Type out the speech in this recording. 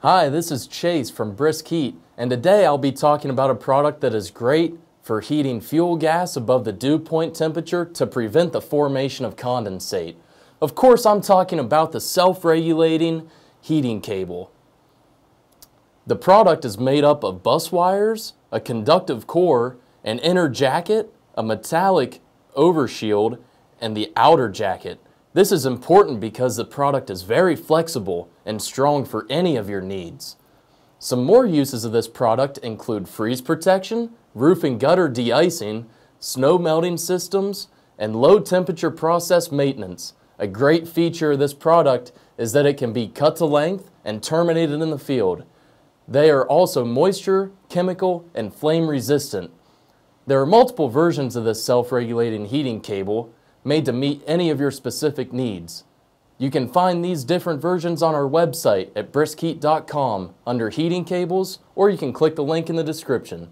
Hi, this is Chase from BriskHeat, and today I'll be talking about a product that is great for heating fuel gas above the dew point temperature to prevent the formation of condensate. Of course, I'm talking about the self-regulating heating cable. The product is made up of bus wires, a conductive core, an inner jacket, a metallic overshield, and the outer jacket. This is important because the product is very flexible and strong for any of your needs. Some more uses of this product include freeze protection, roof and gutter de-icing, snow melting systems, and low temperature process maintenance. A great feature of this product is that it can be cut to length and terminated in the field. They are also moisture, chemical, and flame resistant. There are multiple versions of this self-regulating heating cable, made to meet any of your specific needs. You can find these different versions on our website at briskheat.com under heating cables, or you can click the link in the description.